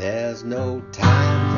There's no time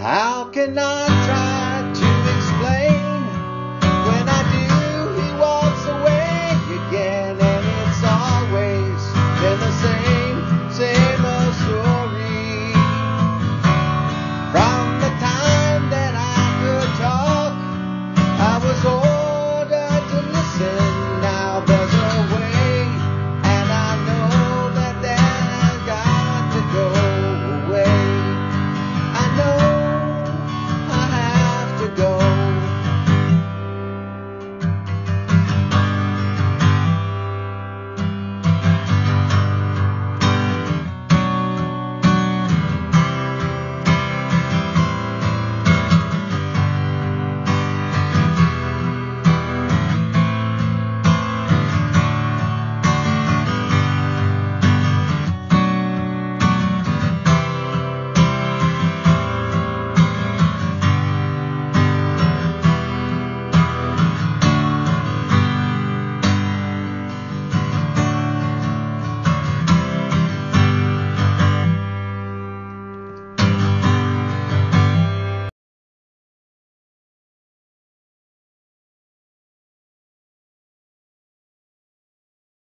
How can I